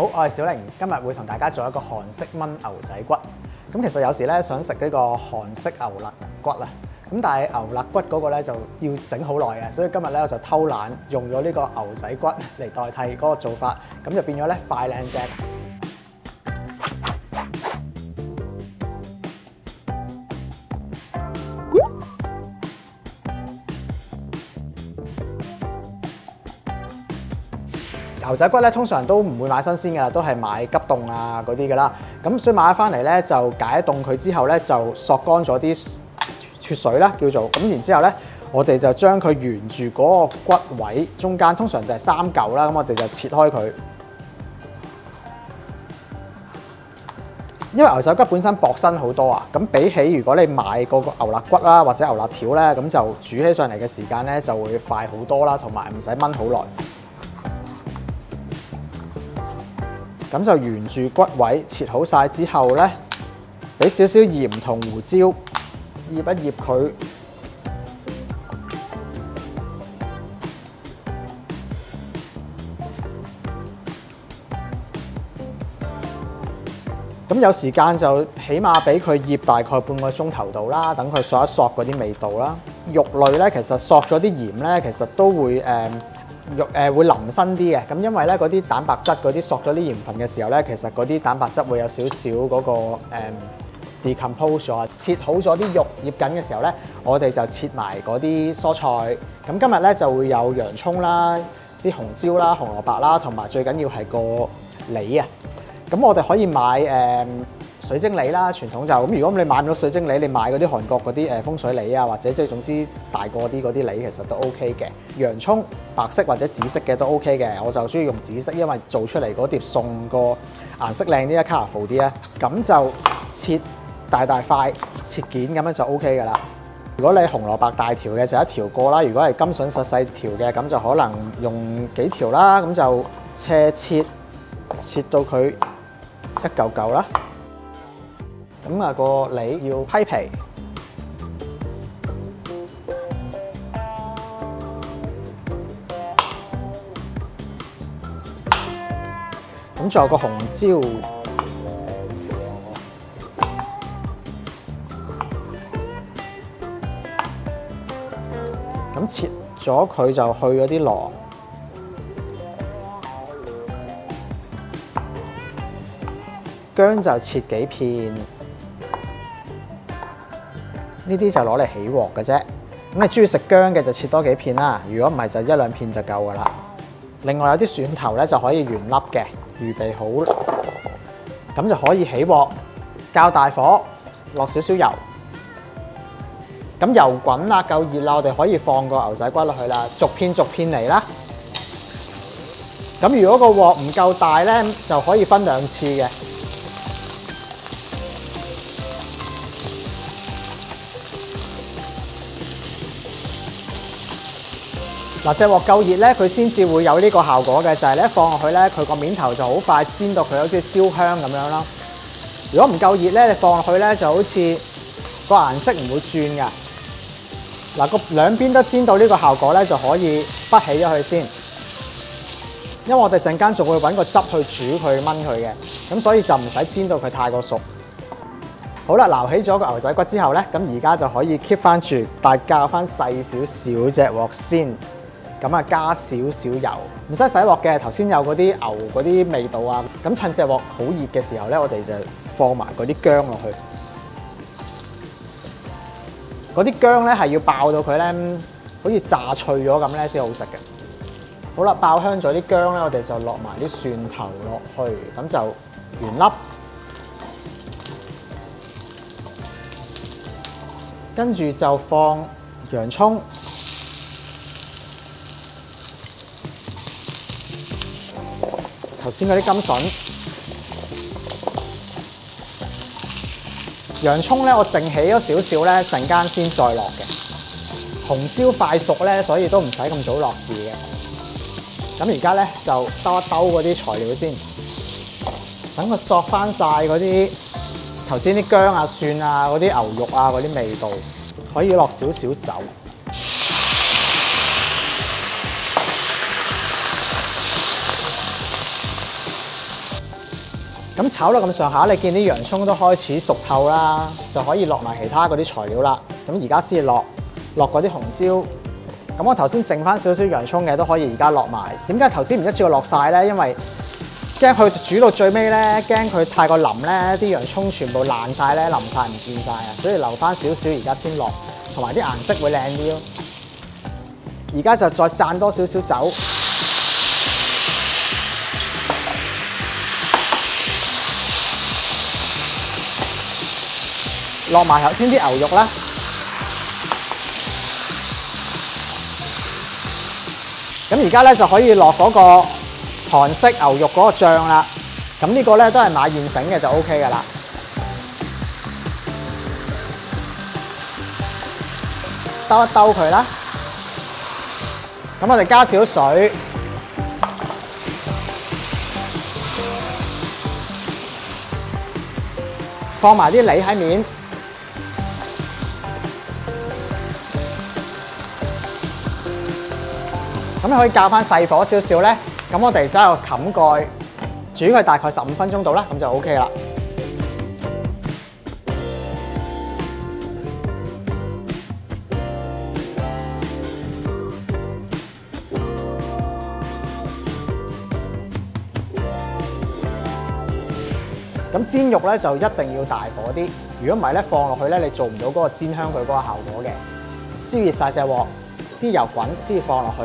好，我係小玲，今日會同大家做一個韓式炆牛仔骨。咁其實有時咧想食呢個韓式牛肋骨啊，咁但係牛肋骨嗰個咧就要整好耐嘅，所以今日咧我就偷懶用咗呢個牛仔骨嚟代替嗰個做法，咁就變咗咧快靚正。牛仔骨咧通常都唔會買新鮮㗎啦，都係買急凍啊嗰啲㗎啦。咁所以買咗翻嚟咧就解凍佢之後咧就索乾咗啲血水啦，叫做咁。然之後咧我哋就將佢沿住嗰個骨位中間，通常就係三嚿啦。咁我哋就切開佢。因為牛仔骨本身薄身好多啊，咁比起如果你買嗰個牛肋骨啦或者牛肋條咧，咁就煮起上嚟嘅時間咧就會快好多啦，同埋唔使炆好耐。咁就沿住骨位切好晒之後咧，俾少少鹽同胡椒醃一醃佢。咁有時間就起碼俾佢醃大概半個鐘頭度啦，等佢索一索嗰啲味道啦。肉類咧其實索咗啲鹽咧，其實都會誒。肉誒會腍身啲嘅，咁因為咧嗰啲蛋白質嗰啲索咗啲鹽分嘅時候咧，其實嗰啲蛋白質會有少少嗰個誒 decompose 咗。切好咗啲肉醃緊嘅時候咧，我哋就切埋嗰啲蔬菜。咁今日咧就會有洋葱啦、啲紅椒啦、紅蘿蔔啦，同埋最緊要係個梨啊。咁我哋可以買誒水晶梨啦，傳統就咁。如果你買唔到水晶梨，你買嗰啲韓國嗰啲誒風水梨啊，或者即係總之大個啲嗰啲梨，其實都 OK 嘅。洋葱白色或者紫色嘅都 OK 嘅，我就中意用紫色，因為做出嚟嗰碟餸個顏色靚啲啊，colourful 啲啊。咁就切大大塊，切件咁樣就 OK 噶啦。如果你紅蘿蔔大條嘅就一條過啦，如果係金筍細細條嘅，咁就可能用幾條啦。咁就斜切，切到佢一嚿嚿啦。咁啊個梨要批皮，咁仲有個紅椒，咁切咗佢就去咗啲囊。薑就切幾片。呢啲就攞嚟起鑊嘅啫。咁你中意食薑嘅就切多幾片啦。如果唔係就一兩片就夠噶啦。另外有啲蒜頭咧就可以原粒嘅，預備好，咁就可以起鑊。較大火，落少少油。咁油滾啦，夠熱啦，我哋可以放個牛仔骨落去啦，逐片逐片嚟啦。咁如果個鑊唔夠大咧，就可以分兩次嘅。嗱，隻鑊夠熱咧，佢先至會有呢個效果嘅，就係你一放落去咧，佢個面頭就好快煎到佢好似焦香咁樣咯。如果唔夠熱咧，你放落去咧就好似個顏色唔會轉㗎。嗱，個兩邊都煎到呢個效果咧，就可以不起咗佢先。因為我哋陣間仲會揾個汁去煮佢炆佢嘅，咁所以就唔使煎到佢太過熟。好啦，撈起咗個牛仔骨之後咧，咁而家就可以 keep 翻住，大較翻細少少隻鑊先。咁啊，加少少油，唔使洗鑊嘅。頭先有嗰啲牛嗰啲味道啊，咁趁隻鑊好熱嘅時候咧，我哋就放埋嗰啲薑落去。嗰啲薑咧係要爆到佢咧，好似炸脆咗咁咧先好食嘅。好啦，爆香咗啲薑咧，我哋就落埋啲蒜頭落去，咁就原粒。跟住就放洋葱。頭先嗰啲甘筍、洋葱咧，我淨起咗少少咧，陣間先再落嘅。紅椒快熟咧，所以都唔使咁早落住嘅。咁而家咧就兜一兜嗰啲材料先，等佢索翻晒嗰啲頭先啲薑啊、蒜啊、嗰啲牛肉啊嗰啲味道，可以落少少酒。咁炒到咁上下，你見啲洋葱都開始熟透啦，就可以落埋其他嗰啲材料啦。咁而家先落落嗰啲紅椒。咁我頭先剩翻少少洋葱嘅都可以而家落埋。點解頭先唔一次過落晒咧？因為驚佢煮到最尾咧，驚佢太過腍咧，啲洋葱全部爛晒咧，腍晒唔見晒啊！所以留翻少少而家先落，同埋啲顏色會靚啲咯。而家就再灒多少少酒。落埋頭先啲牛肉啦，咁而家咧就可以落嗰個韓式牛肉嗰個醬啦。咁呢個咧都係買現成嘅就 O K 噶啦。兜一兜佢啦。咁我哋加少水，放埋啲梨喺面。咁可以較翻細火少少咧，咁我哋之後冚蓋煮佢大概十五分鐘到啦，咁就 O K 啦。咁煎肉咧就一定要大火啲，如果唔係咧放落去咧，你做唔到嗰個煎香佢嗰個效果嘅。燒熱晒隻鑊，啲油滾先放落去。